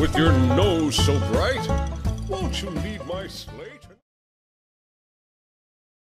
With your nose so bright? Won't you need my slate?